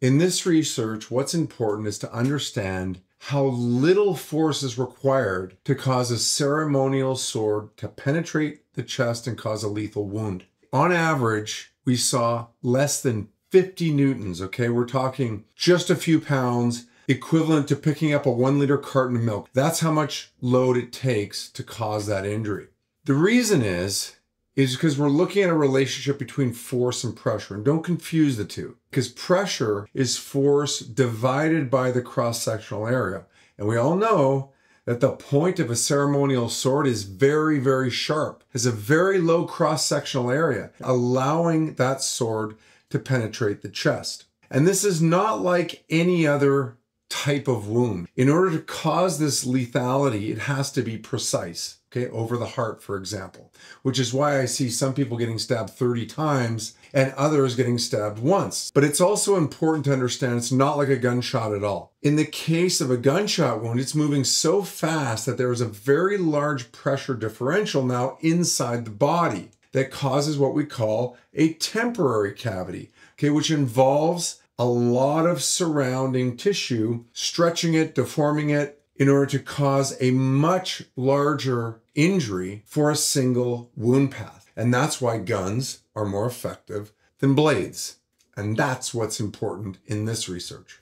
In this research, what's important is to understand how little force is required to cause a ceremonial sword to penetrate the chest and cause a lethal wound. On average, we saw less than 50 newtons, okay? We're talking just a few pounds, equivalent to picking up a one liter carton of milk. That's how much load it takes to cause that injury. The reason is, is because we're looking at a relationship between force and pressure. And don't confuse the two, because pressure is force divided by the cross sectional area. And we all know that the point of a ceremonial sword is very, very sharp, has a very low cross sectional area, allowing that sword to penetrate the chest. And this is not like any other type of wound. In order to cause this lethality, it has to be precise, okay, over the heart, for example, which is why I see some people getting stabbed 30 times and others getting stabbed once. But it's also important to understand it's not like a gunshot at all. In the case of a gunshot wound, it's moving so fast that there is a very large pressure differential now inside the body that causes what we call a temporary cavity, okay, which involves a lot of surrounding tissue, stretching it, deforming it in order to cause a much larger injury for a single wound path. And that's why guns are more effective than blades. And that's what's important in this research.